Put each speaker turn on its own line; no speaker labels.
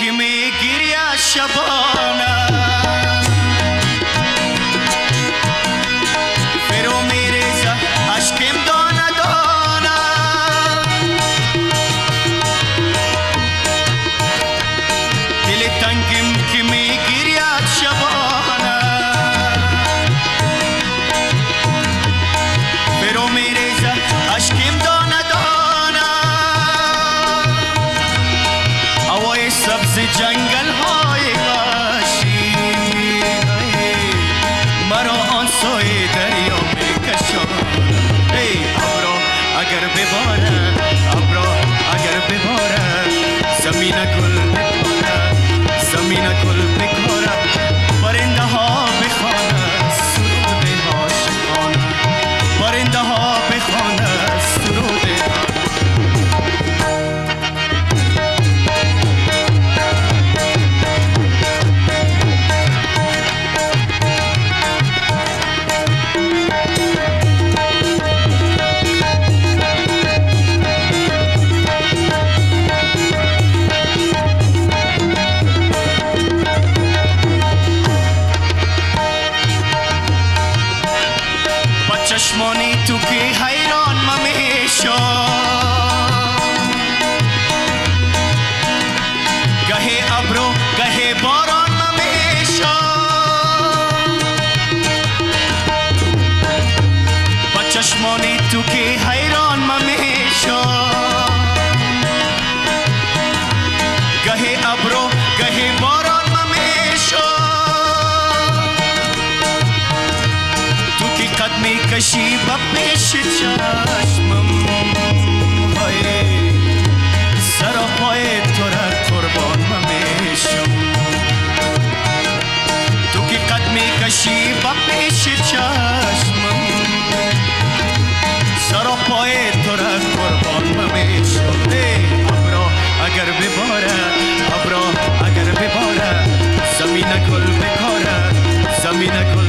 که می‌گیری از شبانه فرو میریزه عشقیم دانه دانه دل تنگیم که می‌گیری soy. Monituki Hairon Mamesho Gahe Abro Gahe Boron Mamesho Bachash Monituki Hairon باشی با پیش چشمم. پای سراپای تو را قربان میشم تو کی قد می‌کشی با پیش چشمم. سراپای تو را قربان ممیشم ابرا اگر بباره ابرا اگر بباره زمین گل بکاره زمین گل